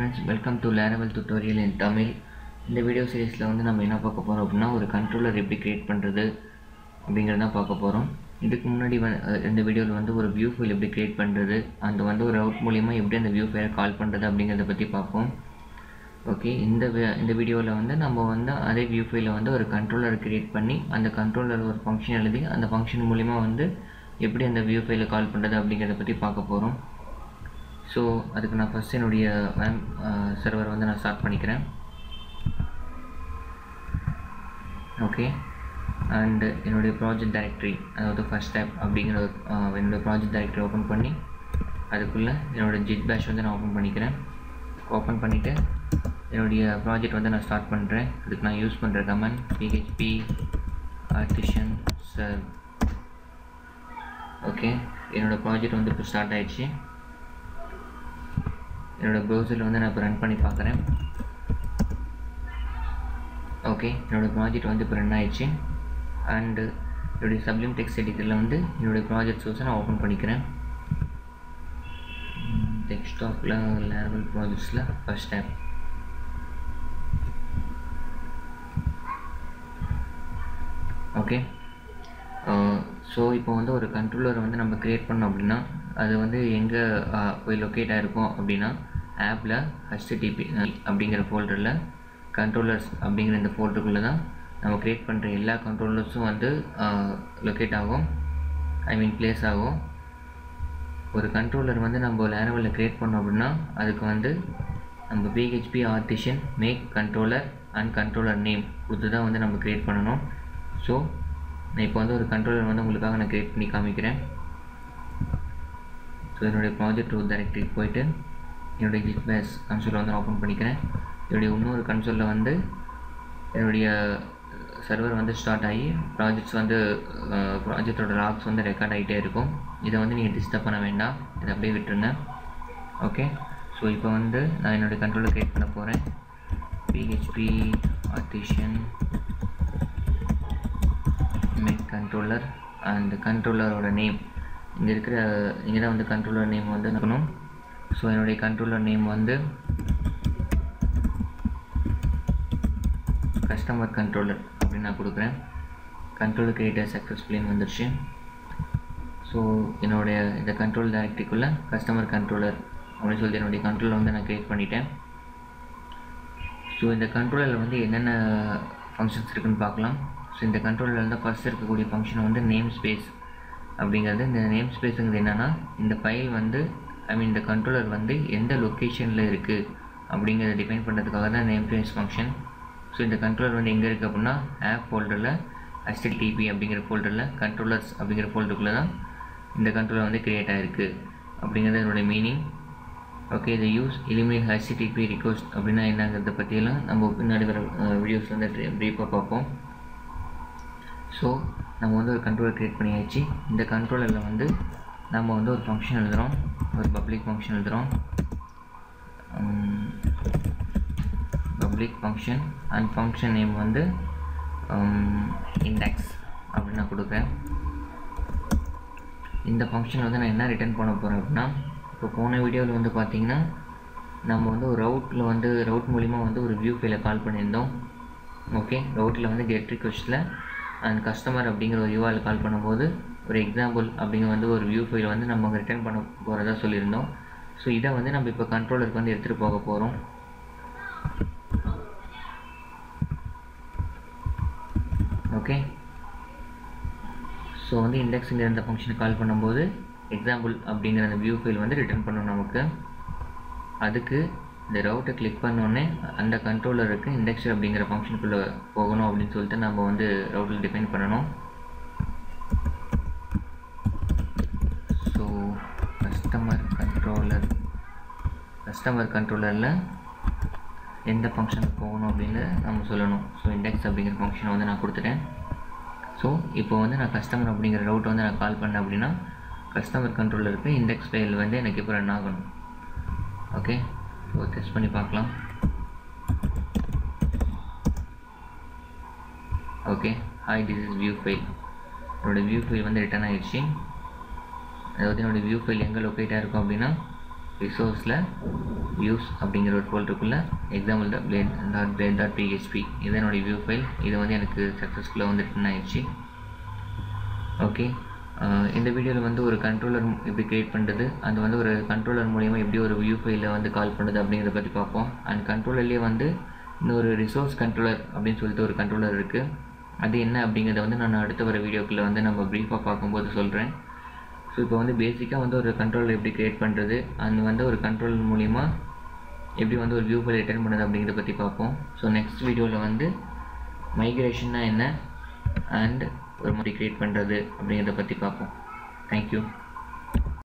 Friends welcome to Laravel tutorial in Tamil இந்த video சீரீஸில் வந்து நம்ம என்ன பார்க்க போகிறோம் அப்படின்னா ஒரு கண்ட்ரோலர் எப்படி க்ரியேட் பண்ணுறது அப்படிங்கிறத பார்க்க போகிறோம் இதுக்கு முன்னாடி வ இந்த வீடியோவில் வந்து ஒரு வியூ ஃபைல் எப்படி க்ரியேட் பண்ணுறது அந்த வந்து ஒரு அவுட் மூலிமா எப்படி அந்த வியூ ஃபைலை கால் பண்ணுறது அப்படிங்கிறத பற்றி பார்ப்போம். ஓகே இந்த இந்த வீடியோவில் வந்து நம்ம வந்து அதே வியூ ஃபைலை வந்து ஒரு கண்ட்ரோலர் க்ரியேட் பண்ணி அந்த கண்ட்ரோலர் ஒரு ஃபங்க்ஷன் எழுதி அந்த ஃபங்க்ஷன் மூலிமா வந்து எப்படி அந்த வியூ ஃபைலை கால் பண்ணுறது அப்படிங்கிறத பற்றி பார்க்க போகிறோம் ஸோ அதுக்கு நான் ஃபஸ்ட் என்னுடைய வேம் சர்வர் வந்து நான் ஸ்டார்ட் பண்ணிக்கிறேன். ஓகே அண்டு என்னுடைய ப்ராஜெக்ட் டைரக்டரி அதாவது ஃபஸ்ட் ஸ்டெப் அப்படிங்கிற ஒரு, என்னுடைய ப்ராஜெக்ட் டைரக்டரி ஓப்பன் பண்ணி அதுக்குள்ளே என்னோடய ஜிட் பேஷ் வந்து நான் ஓப்பன் பண்ணிக்கிறேன். ஓப்பன் பண்ணிவிட்டு என்னுடைய ப்ராஜெக்ட் வந்து நான் ஸ்டார்ட் பண்ணுறேன் அதுக்கு நான் யூஸ் பண்ணுற command PHP artisan serve okay என்னோடய ப்ராஜெக்ட் வந்து இப்போ ஸ்டார்ட் ஆயிடுச்சு. என்னோடய ப்ரௌசரில் வந்து நான் இப்போ ரன் பண்ணி பார்க்குறேன் ஓகே என்னோடய ப்ராஜெக்ட் வந்து இப்போ ரன் ஆயிடுச்சு. அண்டு என்னுடைய சப்ளிம் டெக்ஸ்ட் எடிட்டரில் வந்து என்னுடைய ப்ராஜெக்ட் சோர்ஸை நான் ஓப்பன் பண்ணிக்கிறேன். டெக்ஸ்டாப்பில் லேவல் ப்ராஜெக்ட்ஸில் ஃபஸ்ட் டைம் ஓகே ஸோ இப்போ வந்து ஒரு கண்ட்ரோலரை வந்து நம்ம க்ரியேட் பண்ணோம் அப்படின்னா அது வந்து எங்கே uh, போய் லொக்கேட் ஆகிருக்கும் அப்படின்னா ஆப்பில் ஹெச்டிடிபி அப்படிங்கிற ஃபோல்டரில் கண்ட்ரோலர்ஸ் அப்படிங்கிற இந்த ஃபோல்டருக்குள்ளே தான் நம்ம க்ரியேட் பண்ணுற எல்லா கண்ட்ரோலர்ஸும் வந்து லொக்கேட் ஆகும். ஐ மீன் பிளேஸ் ஆகும். ஒரு கண்ட்ரோலர் வந்து நம்ம லேரவலில் க்ரியேட் பண்ணோம் அப்படின்னா அதுக்கு வந்து நம்ம PHP artisan make controller and controller name கொடுத்து தான் வந்து நம்ம க்ரியேட் பண்ணணும். ஸோ நான் இப்போ வந்து ஒரு கண்ட்ரோலர் வந்து உங்களுக்காக நான் க்ரியேட் பண்ணி காமிக்கிறேன். ஸோ என்னுடைய ப்ராஜெக்ட் ரூட் டைரக்டரிக்கு போயிட்டு என்னுடைய கிட் பேஸ் கன்சோலை வந்து நான் ஓப்பன் பண்ணிக்கிறேன். என்னுடைய இன்னொரு கன்சோலில் வந்து என்னுடைய சர்வர் வந்து ஸ்டார்ட் ஆகி ப்ராஜெக்ட்ஸ் வந்து ப்ராஜெக்டோட லாக்ஸ் வந்து ரெக்கார்ட் ஆகிட்டே இருக்கும். இதை வந்து நீங்கள் டிஸ்டர்ப் பண்ண வேண்டாம். இதை அப்படியே விட்டுருங்க. ஓகே ஸோ இப்போ வந்து நான் என்னுடைய கண்ட்ரோலை க்ரியேட் பண்ண போகிறேன் PHP artisan make controller and கண்ட்ரோலரோட name இங்கே இருக்கிற இங்கே தான் வந்து கண்ட்ரோலர் நேம் வந்து இருக்கணும். ஸோ என்னுடைய கண்ட்ரோலர் நேம் வந்து கஸ்டமர் கண்ட்ரோலர் அப்படின்னு நான் கொடுக்குறேன். கண்ட்ரோல் கிரியேட்டர் சக்ஸஸ்ஃபுல்லின்னு வந்துருச்சு. ஸோ என்னுடைய இந்த கண்ட்ரோல் டைரக்டரிக்குள்ளே கஸ்டமர் கண்ட்ரோலர் அப்படின்னு சொல்லி என்னுடைய கண்ட்ரோலை வந்து நான் க்ரியேட் பண்ணிட்டேன். ஸோ இந்த கண்ட்ரோலரில் வந்து என்னென்ன ஃபங்க்ஷன்ஸ் இருக்குன்னு பார்க்கலாம். ஸோ இந்த கண்ட்ரோலரில் வந்து ஃபஸ்ட் இருக்கக்கூடிய ஃபங்க்ஷன் வந்து நேம் ஸ்பேஸ் அப்படிங்கிறது. இந்த நேம் ஸ்பேஸுங்கிறது என்னென்னா இந்த ஃபைல் வந்து ஐ மீன் இந்த கண்ட்ரோலர் வந்து எந்த லொக்கேஷனில் இருக்குது அப்படிங்கிறத டிஃபைன் பண்ணுறதுக்காக தான் நேம் ஸ்பேஸ் ஃபங்க்ஷன் ஸோ இந்த கண்ட்ரோலர் வந்து எங்கே இருக்குது அப்படின்னா ஆப் ஃபோல்டரில் HTTP அப்படிங்கிற ஃபோல்டரில் கண்ட்ரோலர்ஸ் அப்படிங்கிற ஃபோல்டருக்குள்ளே தான் இந்த கண்ட்ரோலர் வந்து க்ரியேட் ஆகிருக்கு அப்படிங்கிறது என்னோட மீனிங் ஓகே இதை யூஸ் எலிமினேட் ஹெச்டிடிபி ரிக்வஸ்ட் அப்படின்னா என்னங்கிறத பற்றியெல்லாம் நம்ம பின்னாடி வர வீடியோஸ் வந்து ப்ரீஃபாக பார்ப்போம். ஸோ நம்ம வந்து ஒரு கண்ட்ரோலர் க்ரியேட் பண்ணியாச்சு. இந்த கண்ட்ரோலரில் வந்து நம்ம வந்து ஒரு ஃபங்க்ஷன் எழுதுகிறோம் ஒரு பப்ளிக் ஃபங்க்ஷன் எழுதுகிறோம் public function and function name வந்து இண்டெக்ஸ் அப்படின்னு நான் கொடுக்குறேன் இந்த ஃபங்க்ஷன் வந்து நான் என்ன ரிட்டர்ன் பண்ண போகிறேன் அப்படின்னா இப்போ போன வீடியோவில் வந்து பார்த்தீங்கன்னா நம்ம வந்து ஒரு ரவுட்டில் வந்து ரவுட் மூலிமா வந்து ஒரு வியூ ஃபைலை கால் பண்ணியிருந்தோம். ஓகே ரவுட்டில் வந்து கெட் ரிக்வஸ்ட்டில் அண்ட் கஸ்டமர் அப்படிங்கிற ஒரு யூஆரில் கால் பண்ணும்போது ஒரு எக்ஸாம்பிள் அப்படிங்கிற வந்து ஒரு வியூ ஃபைல் வந்து நம்ம ரிட்டர்ன் பண்ண போகிறதா சொல்லியிருந்தோம். ஸோ இதை வந்து நம்ம இப்போ கண்ட்ரோலருக்கு வந்து எடுத்துகிட்டு போக போகிறோம் ஓகே ஸோ வந்து இண்டெக்ஸுங்கிற இருந்த ஃபங்க்ஷனை கால் பண்ணும்போது எக்ஸாம்பிள் அப்படிங்கிற அந்த வியூ ஃபைல் வந்து ரிட்டர்ன் பண்ணணும் நமக்கு. அதுக்கு இந்த ரவுட்டை கிளிக் பண்ணோடனே அந்த கண்ட்ரோலருக்கு இண்டெக்ஸ் அப்படிங்கிற ஃபங்க்ஷனுக்குள்ளே போகணும் அப்படின்னு சொல்லிட்டு நம்ம வந்து ரவுட்டில் டிஃபைன் பண்ணணும் ஸோ கஸ்டமர் கண்ட்ரோலர் கஸ்டமர் கண்ட்ரோலரில் எந்த ஃபங்க்ஷனுக்கு போகணும் அப்படின்னு நம்ம சொல்லணும். ஸோ இண்டெக்ஸ் அப்படிங்கிற ஃபங்க்ஷனை வந்து நான் கொடுத்துட்டேன். ஸோ இப்போ வந்து நான் கஸ்டமர் அப்படிங்கிற ரவுட்டை வந்து நான் கால் பண்ணேன் அப்படின்னா கஸ்டமர் கண்ட்ரோலருக்கு இண்டெக்ஸ் ஃபைல் வந்து எனக்கு இப்போ ரன் ஆகணும்? ஓகே ஸோ டெஸ்ட் பண்ணி பார்க்கலாம். Okay hi this is view file என்னோடய வியூ ஃபைல் வந்து ரிட்டர்ன் ஆகிடுச்சு அதாவது என்னுடைய வியூ ஃபைல் எங்கே லொக்கேட்டாக இருக்கும் அப்படின்னா ரிசோர்ஸில் வியூஸ் அப்படிங்கிற ஒரு ஃபோல்டருக்குள்ளே example dot blade dot blade dot PHP இது என்னுடைய வியூ ஃபைல் இது வந்து எனக்கு சக்ஸஸ்ஃபுல்லாக வந்து ரிட்டன் ஆயிடுச்சு. ஓகே இந்த வீடியோவில் வந்து ஒரு கண்ட்ரோலர் எப்படி க்ரியேட் பண்ணுறது அது வந்து ஒரு கண்ட்ரோலர் மூலியமாக எப்படி ஒரு வியூ ஃபைலில் வந்து கால் பண்ணுறது அப்படிங்கிறத பற்றி பார்ப்போம். அண்ட் கண்ட்ரோலர்லேயே வந்து இன்னொரு ரிசோர்ஸ் கண்ட்ரோலர் அப்படின்னு சொல்லிட்டு ஒரு கண்ட்ரோலர் இருக்குது அது என்ன அப்படிங்கிறத வந்து நான் அடுத்த வர வீடியோக்குள்ளே வந்து நம்ம ப்ரீஃபாக பார்க்கும்போது சொல்கிறேன் ஸோ இப்போ வந்து பேசிக்காக வந்து ஒரு கண்ட்ரோல் எப்படி க்ரியேட் பண்ணுறது அந்த வந்து ஒரு கண்ட்ரோல் மூலிமா எப்படி வந்து ஒரு வியூ ஃபைல் ரிட்டர்ன் பண்ணுறது அப்படிங்கிறத பற்றி பார்ப்போம். ஸோ நெக்ஸ்ட் வீடியோவில் வந்து மைக்ரேஷன்னா என்ன? அண்ட் ஒரு மாதிரி க்ரியேட் பண்ணுறது அப்படிங்கிறத பற்றி பார்ப்போம். தேங்க்யூ